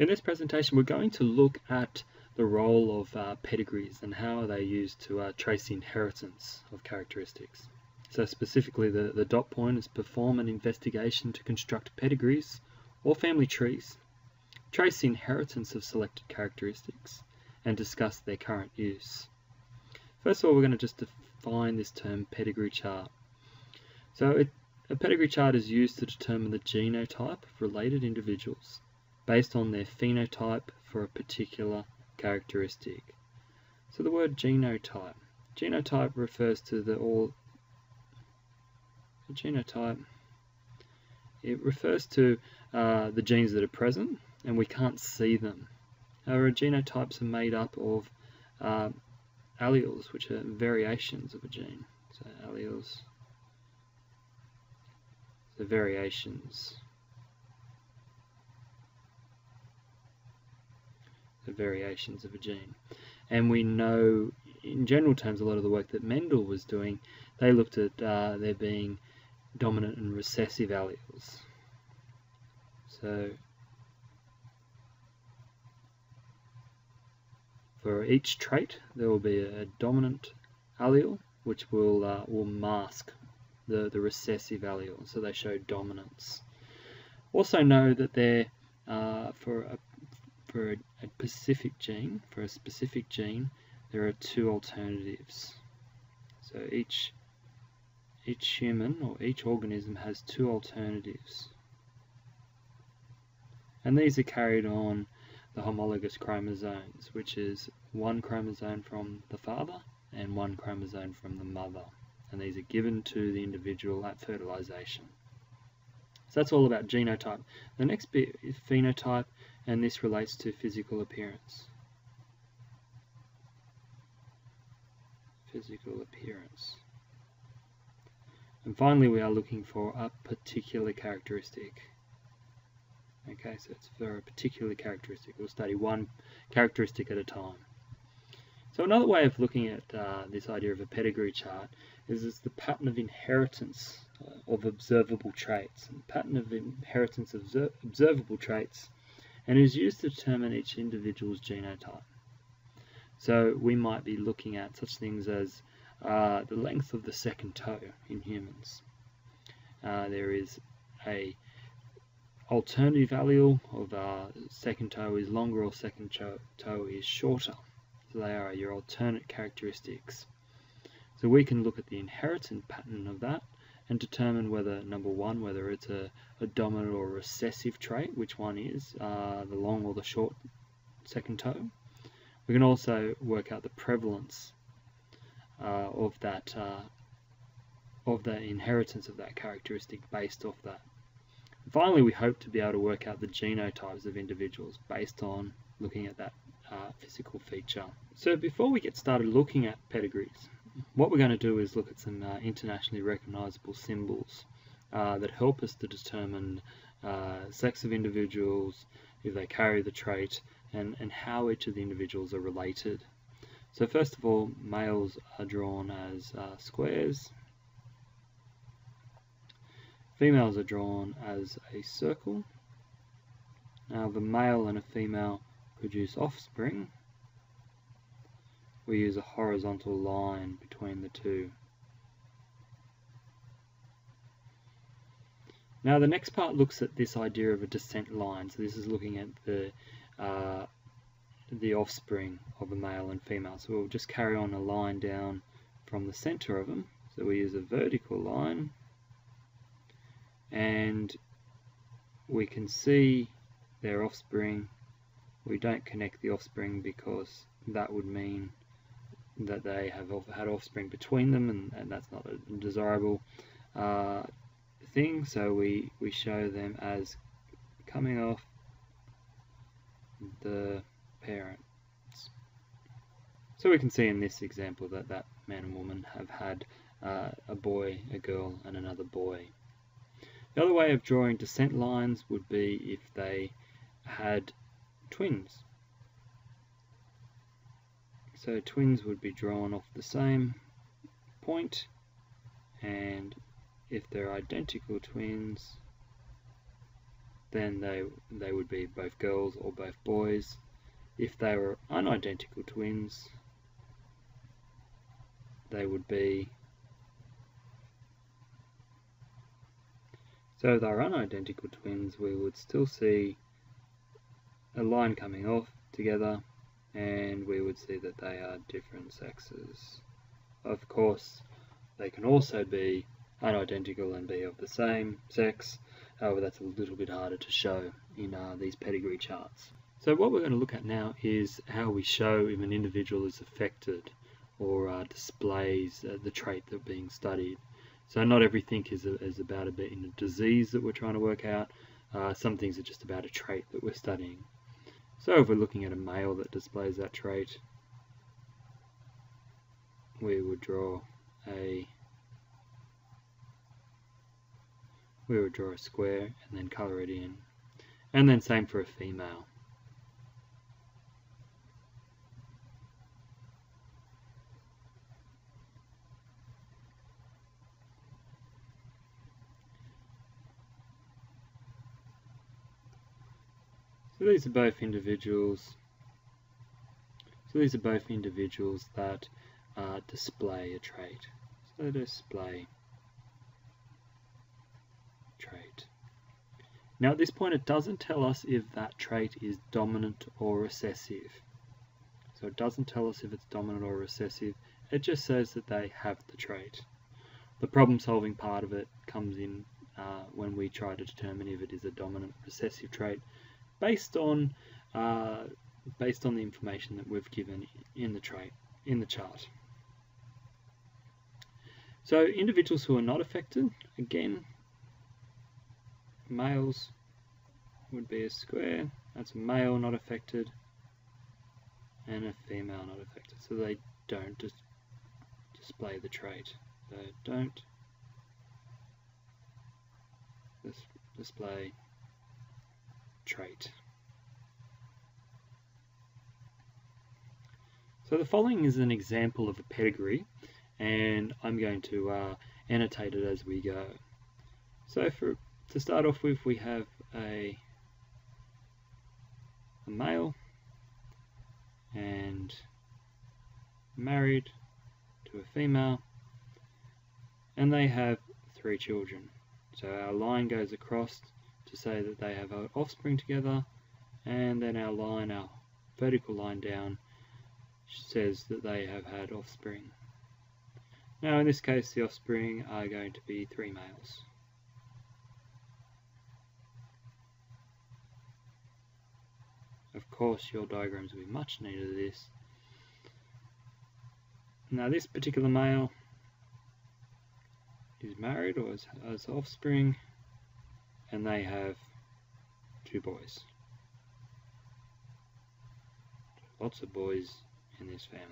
In this presentation we're going to look at the role of uh, pedigrees and how they are used to uh, trace the inheritance of characteristics. So specifically the, the dot point is perform an investigation to construct pedigrees or family trees, trace the inheritance of selected characteristics, and discuss their current use. First of all we're going to just define this term pedigree chart. So it, a pedigree chart is used to determine the genotype of related individuals based on their phenotype for a particular characteristic. So the word genotype. Genotype refers to the all genotype it refers to uh, the genes that are present and we can't see them. However, genotypes are made up of uh, alleles, which are variations of a gene. So alleles, the variations the variations of a gene. And we know, in general terms, a lot of the work that Mendel was doing, they looked at uh, there being dominant and recessive alleles. So for each trait, there will be a dominant allele, which will uh, will mask the, the recessive allele, so they show dominance. Also know that there, uh, for a for a, specific gene, for a specific gene, there are two alternatives. So each each human or each organism has two alternatives. And these are carried on the homologous chromosomes, which is one chromosome from the father and one chromosome from the mother. And these are given to the individual at fertilization. So that's all about genotype. The next bit is phenotype, and this relates to physical appearance. Physical appearance. And finally, we are looking for a particular characteristic. Okay, so it's for a particular characteristic. We'll study one characteristic at a time. So another way of looking at uh, this idea of a pedigree chart is, is the pattern of inheritance uh, of observable traits. And pattern of inheritance of observable traits and is used to determine each individual's genotype. So we might be looking at such things as uh, the length of the second toe in humans. Uh, there is a alternative allele of uh, second toe is longer or second toe is shorter. So they are your alternate characteristics. So we can look at the inheritance pattern of that and determine whether, number one, whether it's a, a dominant or recessive trait, which one is, uh, the long or the short second toe. We can also work out the prevalence uh, of that uh, of the inheritance of that characteristic based off that. finally, we hope to be able to work out the genotypes of individuals based on looking at that uh, physical feature. So before we get started looking at pedigrees, what we're going to do is look at some uh, internationally recognizable symbols uh, that help us to determine uh, sex of individuals, if they carry the trait, and, and how each of the individuals are related. So first of all, males are drawn as uh, squares, females are drawn as a circle. Now the male and a female produce offspring, we use a horizontal line between the two. Now the next part looks at this idea of a descent line. So this is looking at the uh, the offspring of a male and female. So we'll just carry on a line down from the center of them. So we use a vertical line and we can see their offspring. We don't connect the offspring because that would mean that they have had offspring between them and, and that's not desirable uh, thing so we we show them as coming off the parents so we can see in this example that that man and woman have had uh, a boy, a girl and another boy. The other way of drawing descent lines would be if they had twins. So twins would be drawn off the same point and if they're identical twins then they they would be both girls or both boys. If they were unidentical twins, they would be so if they're unidentical twins we would still see a line coming off together and we would see that they are different sexes. Of course they can also be unidentical and be of the same sex however that's a little bit harder to show in uh, these pedigree charts. So what we're going to look at now is how we show if an individual is affected or uh, displays uh, the trait that being studied. So not everything is, a, is about a bit in a disease that we're trying to work out. Uh, some things are just about a trait that we're studying. So if we're looking at a male that displays that trait, we would draw a we would draw a square and then color it in. And then same for a female. So these are both individuals. So these are both individuals that uh, display a trait. So they display trait. Now at this point it doesn't tell us if that trait is dominant or recessive. So it doesn't tell us if it's dominant or recessive, it just says that they have the trait. The problem solving part of it comes in uh, when we try to determine if it is a dominant recessive trait based on uh, based on the information that we've given in the trait in the chart. So individuals who are not affected, again, males would be a square. That's a male not affected and a female not affected. So they don't dis display the trait. They don't dis display trait. So the following is an example of a pedigree and I'm going to uh, annotate it as we go. So for to start off with we have a, a male and married to a female and they have three children. So our line goes across to say that they have offspring together and then our line, our vertical line down says that they have had offspring. Now in this case the offspring are going to be three males. Of course your diagrams will be much neater to this. Now this particular male is married or has, has offspring and they have two boys. Lots of boys in this family.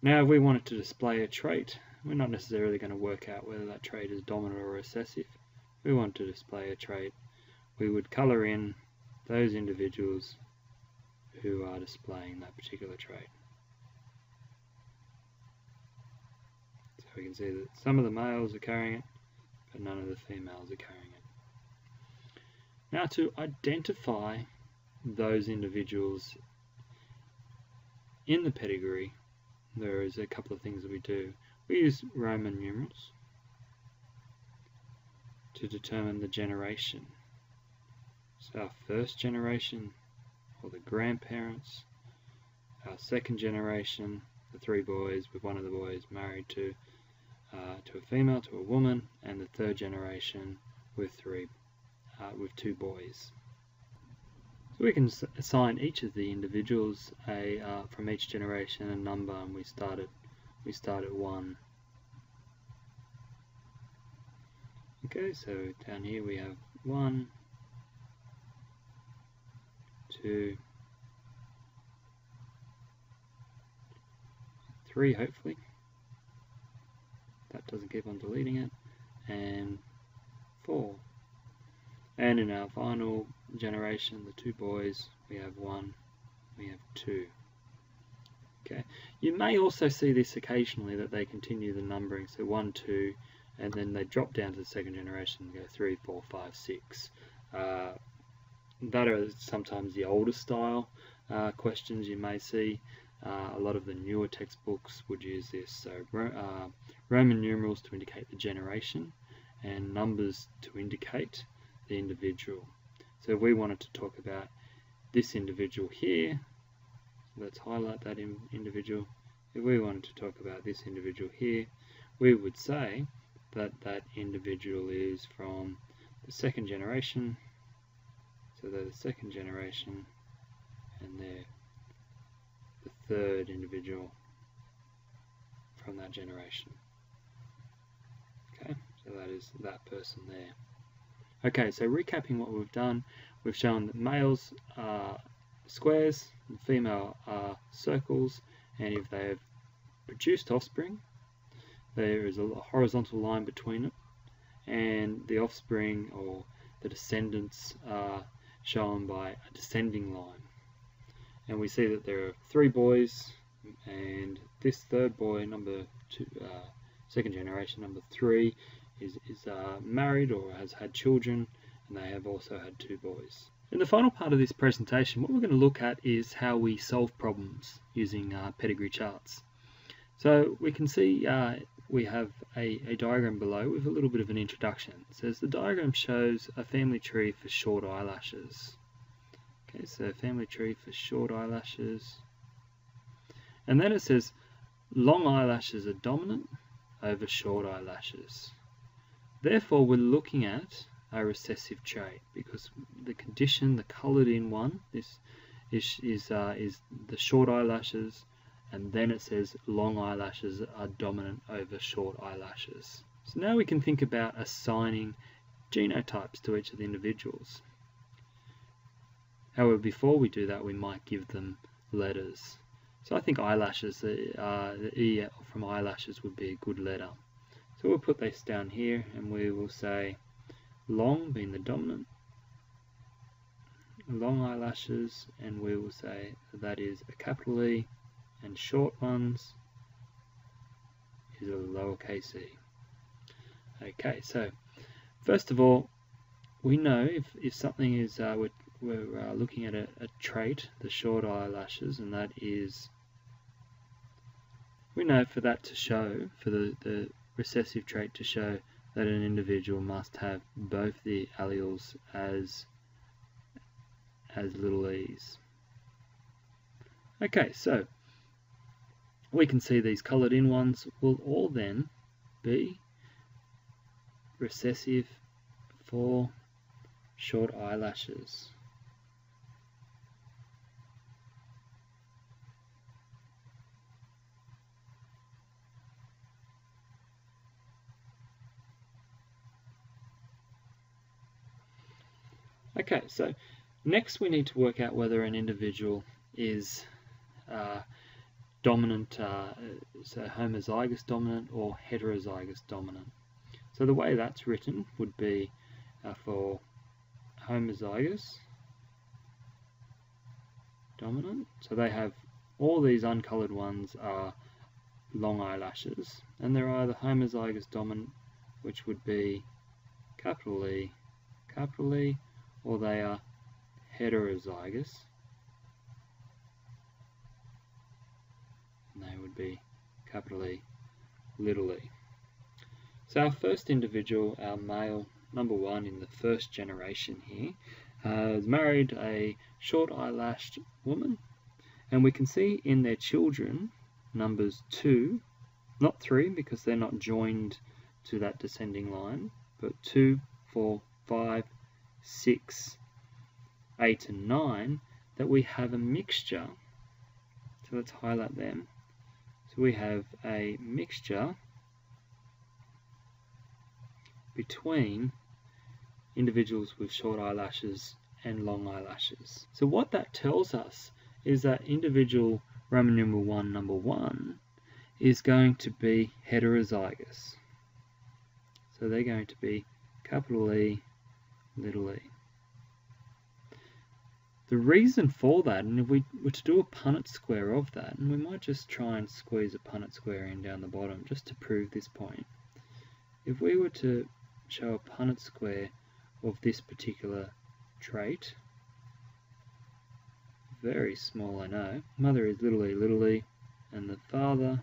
Now if we wanted to display a trait, we're not necessarily going to work out whether that trait is dominant or recessive. We want to display a trait, we would colour in those individuals who are displaying that particular trait. So we can see that some of the males are carrying it, but none of the females are carrying it. Now to identify those individuals in the pedigree, there is a couple of things that we do. We use Roman numerals to determine the generation. Our first generation, or the grandparents, our second generation, the three boys, with one of the boys married to uh, to a female, to a woman, and the third generation with three, uh, with two boys. So we can assign each of the individuals a uh, from each generation a number, and we start at we start at one. Okay, so down here we have one, two, three, hopefully that doesn't keep on deleting it, and 4. And in our final generation, the two boys, we have 1, we have 2. Okay. You may also see this occasionally that they continue the numbering, so 1, 2, and then they drop down to the second generation and go three, four, five, six. Uh, that are sometimes the older style uh, questions you may see. Uh, a lot of the newer textbooks would use this. So uh, Roman numerals to indicate the generation and numbers to indicate the individual. So if we wanted to talk about this individual here, let's highlight that in individual. If we wanted to talk about this individual here, we would say that that individual is from the second generation. So they're the second generation and they're the third individual from that generation. Okay, so that is that person there. Okay, so recapping what we've done, we've shown that males are squares and female are circles, and if they have produced offspring, there is a horizontal line between them, and the offspring or the descendants are shown by a descending line. And we see that there are three boys, and this third boy, number two, uh, second generation, number three, is, is uh, married or has had children, and they have also had two boys. In the final part of this presentation, what we're going to look at is how we solve problems using uh, pedigree charts. So we can see uh, we have a, a, diagram below with a little bit of an introduction. It says the diagram shows a family tree for short eyelashes. Okay, so family tree for short eyelashes. And then it says long eyelashes are dominant over short eyelashes. Therefore, we're looking at a recessive trait because the condition, the coloured in one, this is is, uh, is the short eyelashes, and then it says long eyelashes are dominant over short eyelashes. So now we can think about assigning genotypes to each of the individuals. However, before we do that, we might give them letters. So I think eyelashes, uh, the E from eyelashes would be a good letter. So we'll put this down here and we will say long being the dominant, long eyelashes, and we will say that is a capital E, and short ones is a lowercase e. Okay, so first of all, we know if, if something is, uh, we're, we're uh, looking at a, a trait, the short eyelashes, and that is, we know for that to show, for the, the recessive trait to show that an individual must have both the alleles as as little e's. Okay, so we can see these coloured in ones will all then be recessive for short eyelashes. Okay, so next we need to work out whether an individual is uh, dominant, uh, so homozygous dominant or heterozygous dominant. So the way that's written would be uh, for homozygous dominant. So they have all these uncoloured ones are long eyelashes, and they're either homozygous dominant, which would be capital E, capital E, or they are heterozygous and they would be capital E, little e. So our first individual, our male number one in the first generation here, uh, has married a short eyelashed woman and we can see in their children numbers 2, not 3 because they're not joined to that descending line, but 2, 4, 5, 6, 8 and 9 that we have a mixture. So let's highlight them. So we have a mixture between individuals with short eyelashes and long eyelashes. So what that tells us is that individual Roman numeral 1 number 1 is going to be heterozygous. So they're going to be capital E little e. The reason for that, and if we were to do a Punnett square of that, and we might just try and squeeze a Punnett square in down the bottom just to prove this point, if we were to show a Punnett square of this particular trait, very small I know, mother is little e little e, and the father,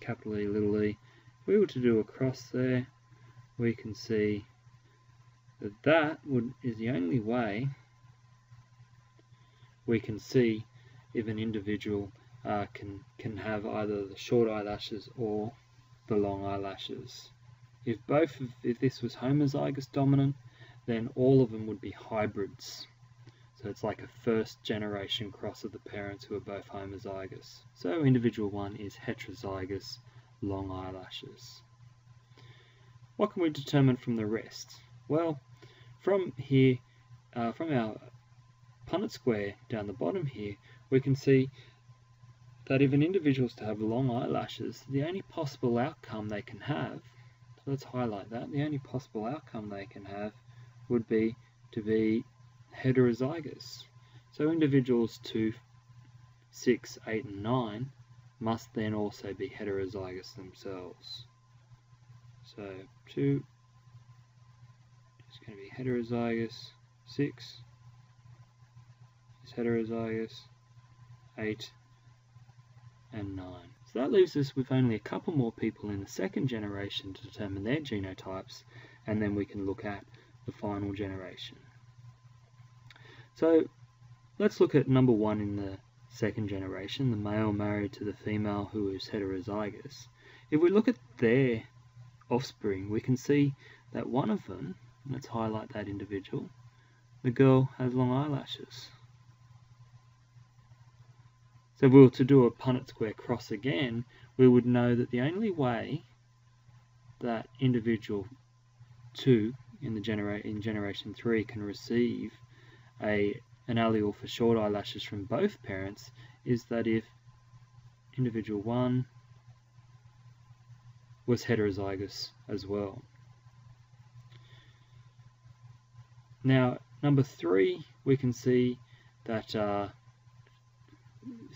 capital E little e, if we were to do a cross there, we can see that that would, is the only way we can see if an individual uh, can, can have either the short eyelashes or the long eyelashes. If both, of, if this was homozygous dominant, then all of them would be hybrids. So it's like a first generation cross of the parents who are both homozygous. So individual one is heterozygous long eyelashes. What can we determine from the rest? Well, from here, uh, from our Punnett square down the bottom here, we can see that if an individual is to have long eyelashes, the only possible outcome they can have, so let's highlight that, the only possible outcome they can have would be to be heterozygous. So individuals 2, 6, 8 and 9 must then also be heterozygous themselves. So 2 is going to be heterozygous, 6 is heterozygous, 8 and 9. So that leaves us with only a couple more people in the second generation to determine their genotypes and then we can look at the final generation. So let's look at number one in the second generation, the male married to the female who is heterozygous. If we look at their offspring, we can see that one of them, let's highlight that individual, the girl has long eyelashes. So if we were to do a Punnett square cross again, we would know that the only way that individual 2 in the genera in generation 3 can receive a, an allele for short eyelashes from both parents is that if individual 1 was heterozygous as well. Now, number 3, we can see that uh,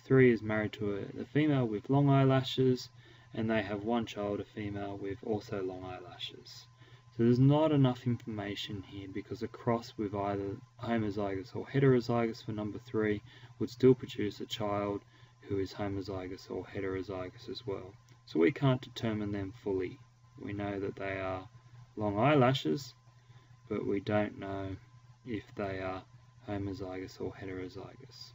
3 is married to a, a female with long eyelashes, and they have one child, a female with also long eyelashes. So there's not enough information here because a cross with either homozygous or heterozygous for number 3 would still produce a child who is homozygous or heterozygous as well. So we can't determine them fully. We know that they are long eyelashes, but we don't know if they are homozygous or heterozygous.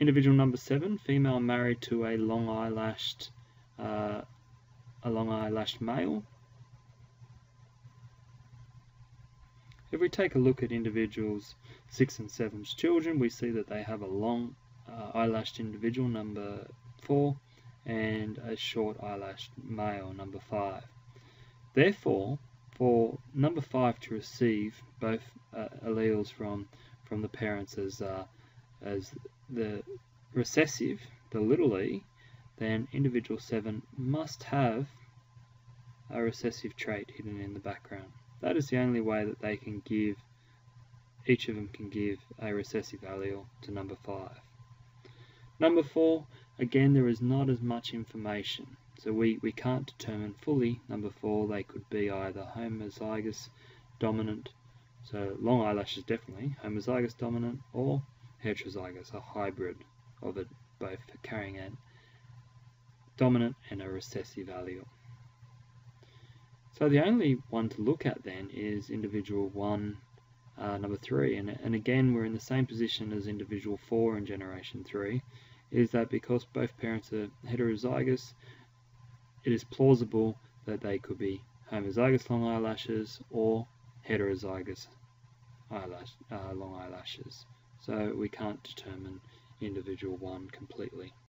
Individual number 7, female married to a long eyelashed uh, a long eyelashed male If we take a look at individuals 6 and 7's children, we see that they have a long uh, eyelashed individual, number 4, and a short eyelashed male, number 5. Therefore, for number 5 to receive both uh, alleles from, from the parents as, uh, as the recessive, the little e, then individual 7 must have a recessive trait hidden in the background. That is the only way that they can give, each of them can give a recessive allele to number 5. Number 4, again there is not as much information. So we, we can't determine fully, number 4, they could be either homozygous dominant, so long eyelashes definitely, homozygous dominant, or heterozygous, a hybrid of it, both carrying a dominant and a recessive allele. So the only one to look at then is individual 1, uh, number 3, and, and again we're in the same position as individual 4 in generation 3, is that because both parents are heterozygous, it is plausible that they could be homozygous long eyelashes or heterozygous eyelash, uh, long eyelashes. So we can't determine individual 1 completely.